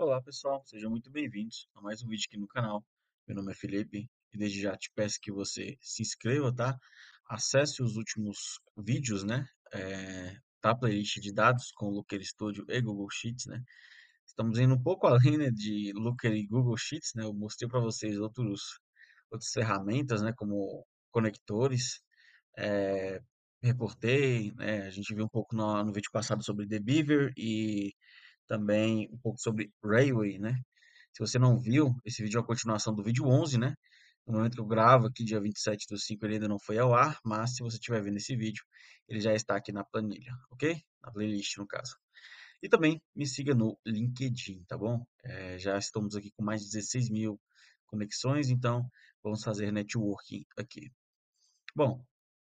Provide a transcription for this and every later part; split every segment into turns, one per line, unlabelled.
Olá pessoal, sejam muito bem-vindos a mais um vídeo aqui no canal. Meu nome é Felipe e desde já te peço que você se inscreva, tá? Acesse os últimos vídeos, né? É, da playlist de dados com Looker Studio e Google Sheets, né? Estamos indo um pouco além né, de Looker e Google Sheets, né? Eu mostrei para vocês outros, outras ferramentas, né? Como conectores, é, reportei, né? A gente viu um pouco no, no vídeo passado sobre The Beaver e também um pouco sobre Railway, né? Se você não viu, esse vídeo é a continuação do vídeo 11, né? No momento que eu gravo aqui, dia 27 do 5, ele ainda não foi ao ar, mas se você estiver vendo esse vídeo, ele já está aqui na planilha, ok? Na playlist, no caso. E também me siga no LinkedIn, tá bom? É, já estamos aqui com mais de 16 mil conexões, então vamos fazer networking aqui. Bom,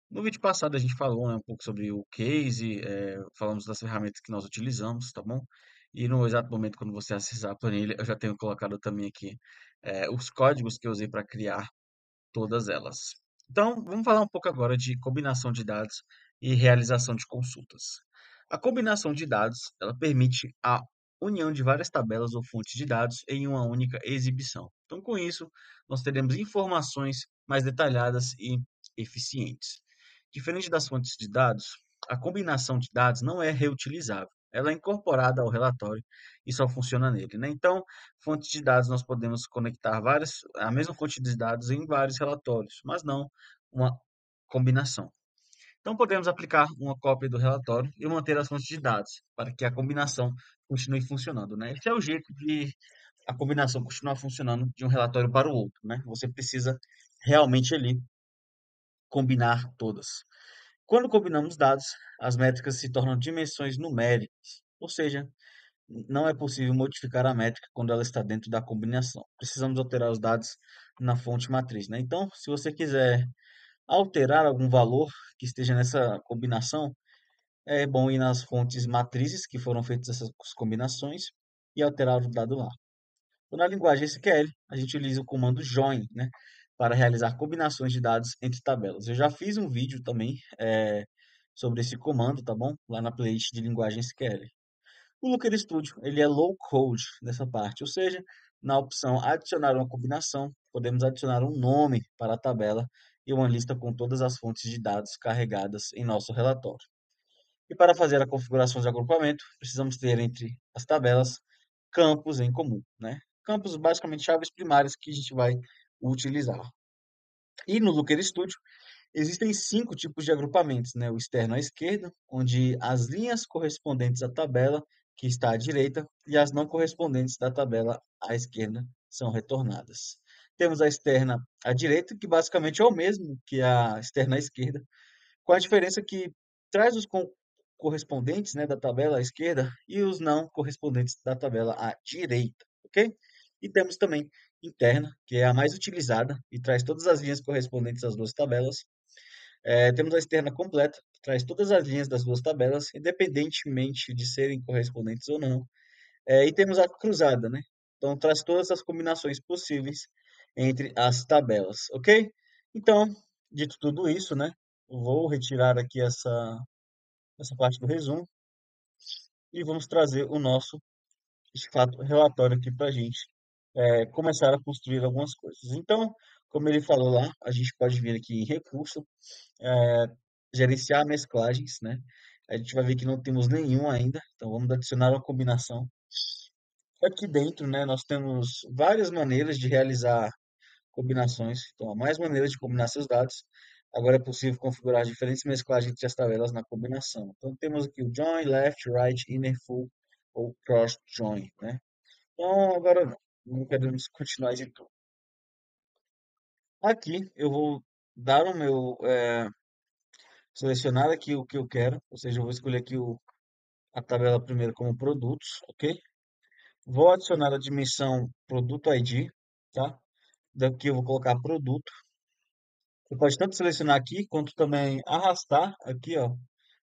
no vídeo passado a gente falou né, um pouco sobre o case, é, falamos das ferramentas que nós utilizamos, tá bom? E no exato momento, quando você acessar a planilha, eu já tenho colocado também aqui é, os códigos que eu usei para criar todas elas. Então, vamos falar um pouco agora de combinação de dados e realização de consultas. A combinação de dados, ela permite a união de várias tabelas ou fontes de dados em uma única exibição. Então, com isso, nós teremos informações mais detalhadas e eficientes. Diferente das fontes de dados, a combinação de dados não é reutilizável ela é incorporada ao relatório e só funciona nele, né? Então, fontes de dados nós podemos conectar várias, a mesma fonte de dados em vários relatórios, mas não uma combinação. Então, podemos aplicar uma cópia do relatório e manter as fontes de dados para que a combinação continue funcionando, né? Esse é o jeito de a combinação continuar funcionando de um relatório para o outro, né? Você precisa realmente ali combinar todas. Quando combinamos dados, as métricas se tornam dimensões numéricas, ou seja, não é possível modificar a métrica quando ela está dentro da combinação. Precisamos alterar os dados na fonte matriz. Né? Então, se você quiser alterar algum valor que esteja nessa combinação, é bom ir nas fontes matrizes que foram feitas essas combinações e alterar o dado lá. Então, na linguagem SQL, a gente utiliza o comando join, né? Para realizar combinações de dados entre tabelas. Eu já fiz um vídeo também é, sobre esse comando, tá bom? Lá na playlist de linguagem SQL. O Looker Studio, ele é low code nessa parte, ou seja, na opção adicionar uma combinação, podemos adicionar um nome para a tabela e uma lista com todas as fontes de dados carregadas em nosso relatório. E para fazer a configuração de agrupamento, precisamos ter entre as tabelas campos em comum, né? Campos basicamente chaves primárias que a gente vai utilizar. E no Looker Studio existem cinco tipos de agrupamentos, né? O externo à esquerda, onde as linhas correspondentes à tabela que está à direita e as não correspondentes da tabela à esquerda são retornadas. Temos a externa à direita, que basicamente é o mesmo que a externa à esquerda, com a diferença que traz os correspondentes né, da tabela à esquerda e os não correspondentes da tabela à direita, ok? E temos também interna, que é a mais utilizada e traz todas as linhas correspondentes às duas tabelas. É, temos a externa completa, que traz todas as linhas das duas tabelas, independentemente de serem correspondentes ou não. É, e temos a cruzada, né? Então, traz todas as combinações possíveis entre as tabelas, ok? Então, dito tudo isso, né? Vou retirar aqui essa, essa parte do resumo e vamos trazer o nosso fato relatório aqui para a gente é, começar a construir algumas coisas. Então, como ele falou lá, a gente pode vir aqui em recurso, é, gerenciar mesclagens, né? A gente vai ver que não temos nenhum ainda, então vamos adicionar uma combinação. Aqui dentro, né, nós temos várias maneiras de realizar combinações, então há mais maneiras de combinar seus dados. Agora é possível configurar diferentes mesclagens entre as tabelas na combinação. Então temos aqui o join, left, right, inner, full ou cross join, né? Então agora não queremos continuar editando. Aqui eu vou dar o meu é, selecionar aqui o que eu quero, ou seja, eu vou escolher aqui o, a tabela primeiro como produtos, ok? Vou adicionar a dimensão produto ID, tá? Daqui eu vou colocar produto. Você pode tanto selecionar aqui, quanto também arrastar aqui, ó.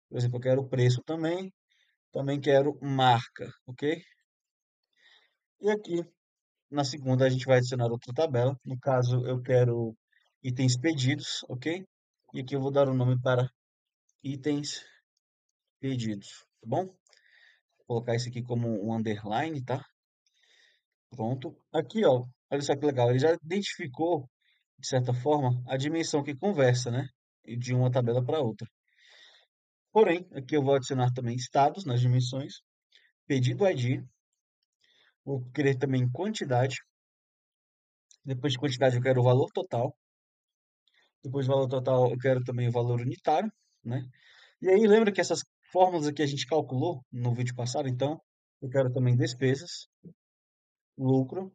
Por exemplo, eu quero preço também, também quero marca, ok? E aqui na segunda, a gente vai adicionar outra tabela. No caso, eu quero itens pedidos, ok? E aqui eu vou dar o um nome para itens pedidos, tá bom? Vou colocar isso aqui como um underline, tá? Pronto. Aqui, ó, olha só que legal, ele já identificou, de certa forma, a dimensão que conversa, né? De uma tabela para outra. Porém, aqui eu vou adicionar também estados nas dimensões, pedido ID, vou querer também quantidade, depois de quantidade eu quero o valor total, depois do valor total eu quero também o valor unitário, né? E aí lembra que essas fórmulas aqui a gente calculou no vídeo passado, então eu quero também despesas, lucro,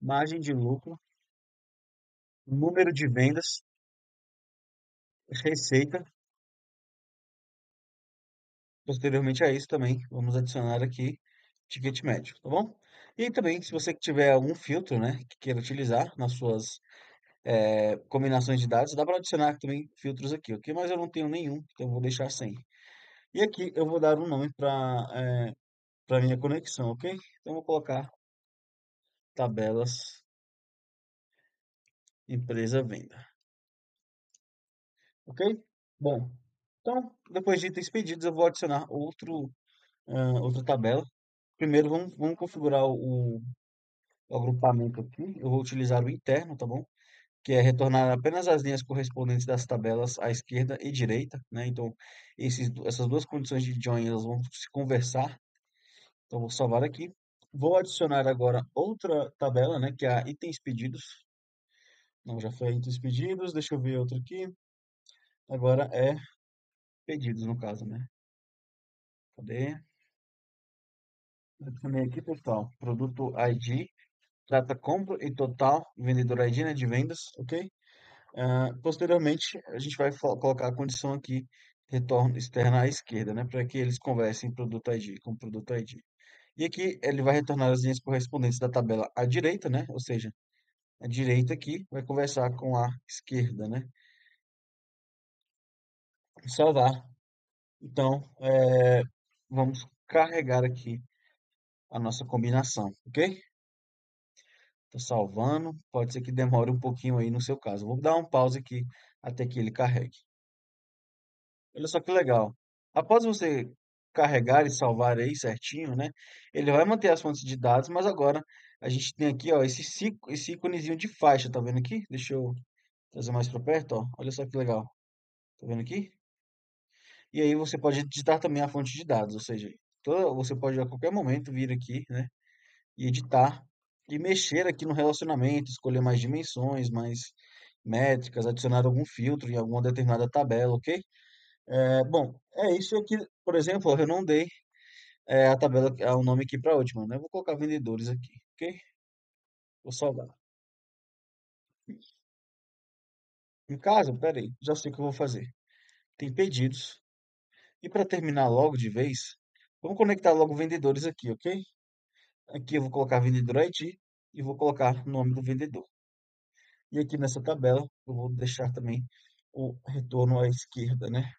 margem de lucro, número de vendas, receita. Posteriormente a isso também vamos adicionar aqui ticket médio, tá bom? E também, se você tiver algum filtro, né, que queira utilizar nas suas eh, combinações de dados, dá para adicionar também filtros aqui, ok? Mas eu não tenho nenhum, então eu vou deixar sem. E aqui eu vou dar um nome para para minha conexão, ok? Então eu vou colocar tabelas empresa venda, ok? Bom, então depois de itens pedidos eu vou adicionar outro ah, outra tabela. Primeiro vamos, vamos configurar o, o agrupamento aqui. Eu vou utilizar o interno, tá bom? Que é retornar apenas as linhas correspondentes das tabelas à esquerda e direita, né? Então esses, essas duas condições de join elas vão se conversar. Então vou salvar aqui. Vou adicionar agora outra tabela, né? Que é a itens pedidos. Não, já foi itens pedidos. Deixa eu ver outro aqui. Agora é pedidos, no caso, né? Cadê? Adicionei aqui, pessoal. Produto ID. Data compra e total. Vendedor ID, né? De vendas, ok? Ah, posteriormente, a gente vai colocar a condição aqui, retorno externo à esquerda, né? Para que eles conversem produto ID com produto ID. E aqui ele vai retornar as linhas correspondentes da tabela à direita, né? Ou seja, a direita aqui vai conversar com a esquerda, né? Salvar. Então, é, vamos carregar aqui a nossa combinação, ok? Tô salvando. Pode ser que demore um pouquinho aí no seu caso. Vou dar um pause aqui até que ele carregue. Olha só que legal. Após você carregar e salvar aí certinho, né? Ele vai manter as fontes de dados, mas agora a gente tem aqui, ó, esse, ci- esse íconezinho de faixa, tá vendo aqui? Deixa eu trazer mais para perto, ó. Olha só que legal. Tá vendo aqui? E aí você pode digitar também a fonte de dados, ou seja, toda, você pode a qualquer momento vir aqui, né? E editar e mexer aqui no relacionamento, escolher mais dimensões, mais métricas, adicionar algum filtro em alguma determinada tabela, ok? É, bom, é isso aqui, por exemplo, eu não dei é, a tabela, é, o nome aqui para a última, né? Vou colocar vendedores aqui, ok? Vou salvar. Em casa, peraí, já sei o que eu vou fazer. Tem pedidos. E para terminar logo de vez, vamos conectar logo vendedores aqui, ok? Aqui eu vou colocar vendedor ID e vou colocar o nome do vendedor. E aqui nessa tabela eu vou deixar também o retorno à esquerda, né?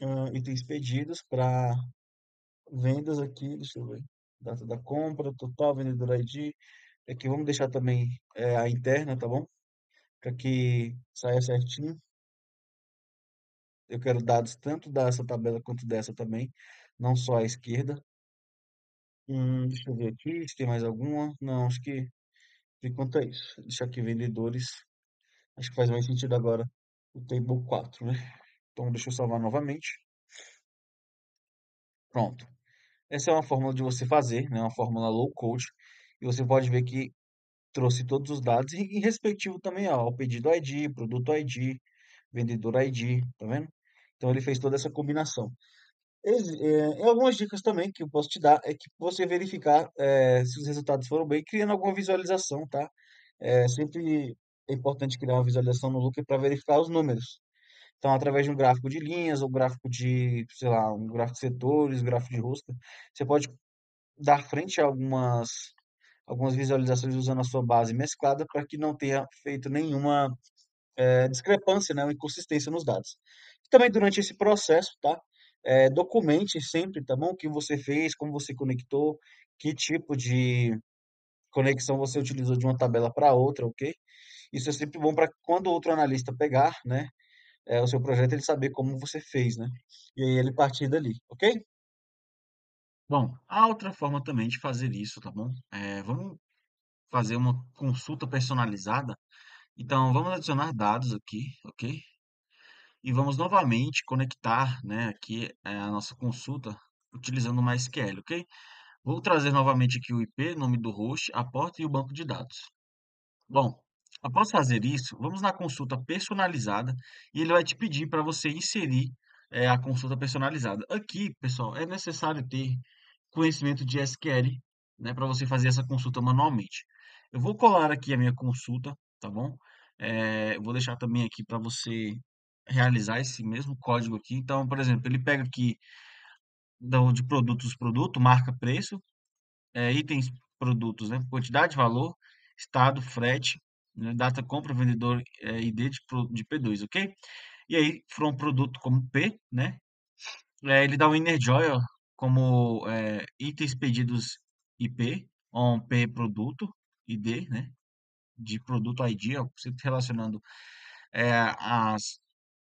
Ah, itens pedidos para vendas aqui, deixa eu ver. Data da compra, total, vendedor ID. Aqui vamos deixar também é, a interna, tá bom? Para que saia certinho. Eu quero dados tanto dessa tabela quanto dessa também, não só a esquerda. Hum, deixa eu ver aqui se tem mais alguma. Não, acho que por enquanto é isso. Deixar aqui vendedores. Acho que faz mais sentido agora o table 4, né? Então deixa eu salvar novamente. Pronto. Essa é uma fórmula de você fazer, né? Uma fórmula low code. E você pode ver que trouxe todos os dados e, e respectivo também ó, ao pedido ID, produto ID, vendedor ID, tá vendo? Então ele fez toda essa combinação. É, e algumas dicas também que eu posso te dar é que você verificar é, se os resultados foram bem, criando alguma visualização, tá? É sempre é importante criar uma visualização no Looker para verificar os números. Então, através de um gráfico de linhas, ou gráfico de, sei lá, um gráfico de setores, gráfico de rosca, você pode dar frente a algumas, algumas visualizações usando a sua base mesclada para que não tenha feito nenhuma é, discrepância, né, ou inconsistência nos dados. Também durante esse processo, tá? É, documente sempre, tá bom? O que você fez, como você conectou, que tipo de conexão você utilizou de uma tabela para outra, ok? Isso é sempre bom para quando outro analista pegar, né, é, o seu projeto, ele saber como você fez, né? E aí ele partir dali, ok? Bom, há outra forma também de fazer isso, tá bom? Eh, vamos fazer uma consulta personalizada. Então, vamos adicionar dados aqui, ok? E vamos novamente conectar, né, aqui, eh, a nossa consulta utilizando o MySQL, ok? Vou trazer novamente aqui o IP, nome do host, a porta e o banco de dados. Bom, após fazer isso, vamos na consulta personalizada e ele vai te pedir para você inserir, eh, a consulta personalizada. Aqui, pessoal, é necessário ter conhecimento de SQL, né, para você fazer essa consulta manualmente. Eu vou colar aqui a minha consulta, tá bom? Eh, vou deixar também aqui para você realizar esse mesmo código aqui. Então, por exemplo, ele pega aqui do de produtos, produto, marca, preço, eh, itens, produtos, né, quantidade, valor, estado, frete, né, data compra, vendedor, eh, ID de de P2, ok? E aí, from produto como P, né, eh, ele dá um inner join, como, eh, itens pedidos IP, on P produto, ID, né, de produto ID, ó, sempre relacionando, eh, as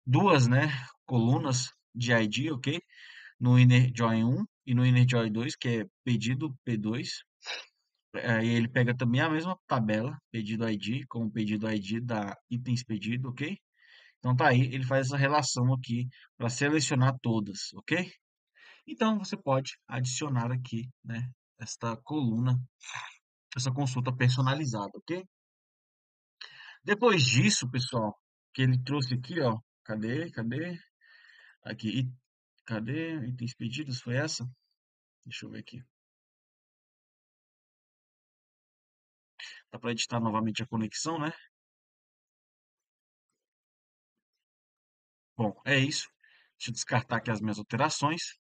duas, né, colunas de ID, ok? No inner join 1 e no inner join 2, que é pedido P2. Aí ele pega também a mesma tabela, pedido ID, com pedido ID da itens pedido, ok? Então tá aí, ele faz essa relação aqui para selecionar todas, ok? Então você pode adicionar aqui, né, esta coluna, essa consulta personalizada, ok? Depois disso, pessoal, que ele trouxe aqui, ó, cadê, cadê? Aqui, i cadê? Itens pedidos, foi essa? Deixa eu ver aqui. Dá para editar novamente a conexão, né? Bom, é isso. Deixa eu descartar aqui as minhas alterações.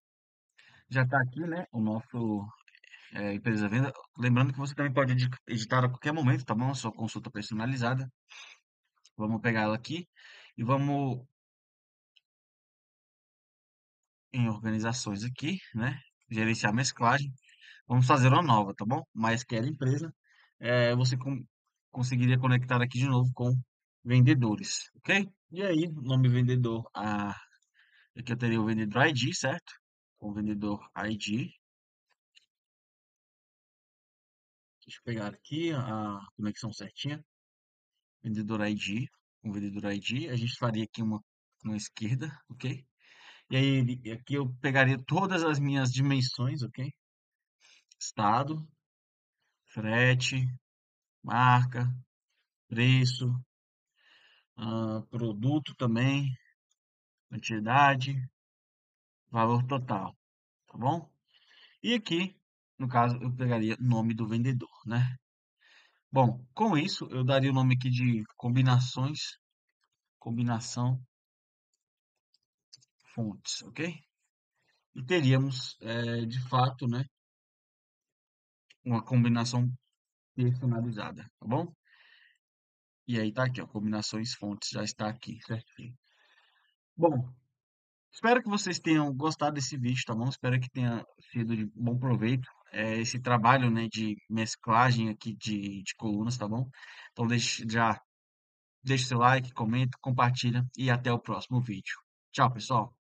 Já está aqui, né, o nosso eh, empresa venda. Lembrando que você também pode edi editar a qualquer momento, tá bom? Sua consulta personalizada. Vamos pegar ela aqui e vamos em organizações aqui, né? Gerenciar mesclagem. Vamos fazer uma nova, tá bom? MySQL empresa. Eh, você com conseguiria conectar aqui de novo com vendedores, ok? E aí, nome vendedor, ah, aqui eu teria o vendedor ID, certo? O vendedor ID. Deixa eu pegar aqui a conexão certinha. Vendedor ID, com vendedor ID, a gente faria aqui uma, uma esquerda, ok? E aí, aqui eu pegaria todas as minhas dimensões, ok? Estado, frete, marca, preço, ah, produto também, quantidade, valor total, tá bom? E aqui, no caso, eu pegaria o nome do vendedor, né? Bom, com isso, eu daria o nome aqui de combinações, combinação fontes, ok? E teríamos, eh, de fato, né, uma combinação personalizada, tá bom? E aí tá aqui, ó, combinações fontes, já está aqui, certinho. Bom, espero que vocês tenham gostado desse vídeo, tá bom? Espero que tenha sido de bom proveito, eh, esse trabalho, né, de mesclagem aqui de, de colunas, tá bom? Então deixe, já deixe seu like, comenta, compartilha e até o próximo vídeo. Tchau, pessoal!